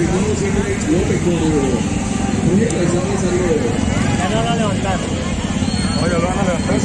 Continuamos en Ya no. Oye, lo van a levantar.